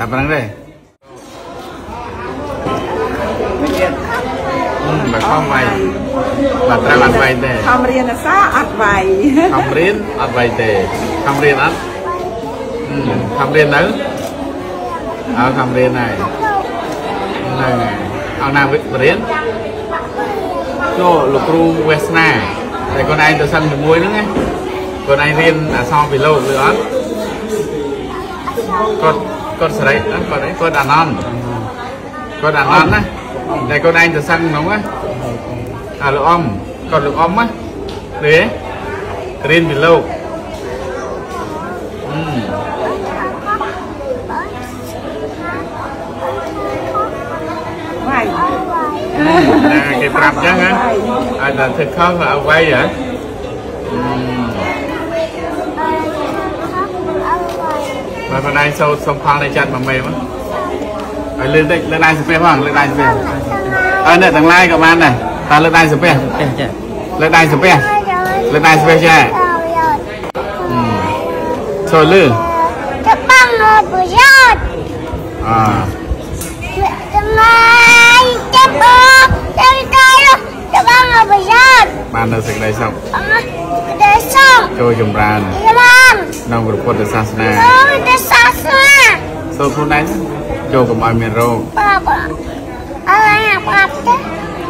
តែប៉ុណ្្នឹងទេអឺមកខំវាយបាទត្រូវអត់វាយទេខំរៀនភាសាអត់វាយខំរៀនអត់វាយទេខំរៀនអត់អឺខំរៀននៅអើខំរៀនហើយហ្នឹងហើយអង្គណាវិបរៀនចូលលោកគ្រូវាសនាតែខ្លួនឯងទៅសឹងជាមួយហ្នឹងណាខ្លួនឯងរៀនអក្សរពីលោកឬអត់គាត់ គាត់សេរីអត់គាត់អីគាត់អានន្តគាត់អានន្តណាតែខ្លួនឯងទៅសឹងហ្នឹងណាអាលោកអ៊ំគាត់លោកអ៊ំណាទេរៀនពីលោកអឺវាយណាគេប្រាប់ចឹងណាឲ្យតែធ្វើខុសក៏អ្វីហ៎ មកបណ្ដៃសូត្រសុំផលនៃចិត្តមកមេមកឲ្យលើកតិចលើកដៃសំពះផងលើកដៃសំពះអើអ្នកទាំងឡាយក៏បានដែរតើលើកដៃសំពះលើកដៃសំពះលើកដៃសំពះចាចូលលឺច្បាំងប្រយោជន៍អ่าថ្ងៃចាប់អចាំតែច្បាំងប្រយោជន៍បាននៅសេចក្តីសុខអត់តែសងចូលចម្រើន ច្បាំងក្នុងព្រះពុទ្ធសាសនាចូលតែសាសនាសូត្រខ្លួនឯងចូលកុំឲ្យមានរោគបាបអរណាបាបទេ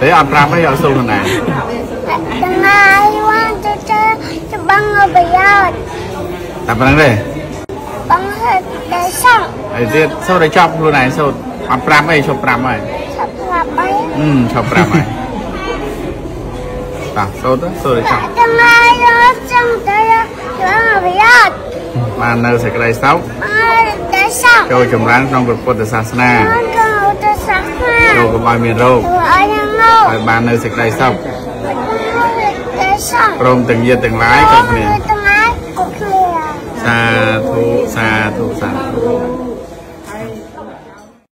តែអត់ប្រាប់អីឲ្យសូត្រខ្លួនឯងថ្ងៃវ៉ាន់ទៅទៅច្បាំងប្រយោជន៍តែប៉ុណ្្នឹងទេបងតែសងហើយទៀតសូត្រឲ្យចប់ខ្លួនឯងសូត្រអត់ប្រាប់អីឈប់ប្រាប់ហើយឆាប់ប្រាប់អីអឺឈប់ប្រាប់ហើយតោះសូត្រទៅសូត្រឲ្យចប់ថ្ងៃរត់ចាំតែច្បាំងប្រយោជន៍ បាននៅសេចក្តីសុខអរតែសងចូលចម្រើនក្នុងព្រះពុទ្ធសាសនាបងក៏ទៅសាសនាចូលកុំឲ្យមានរោគធ្វើឲ្យយ៉ាងនោះហើយបាននៅសេចក្តីសុខតែសងព្រមទាំងញាតិទាំងឡាយគ្រប់គ្នាថ្ងៃក៏គ្នាសាធុសាធុសាធុ